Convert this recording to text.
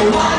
I want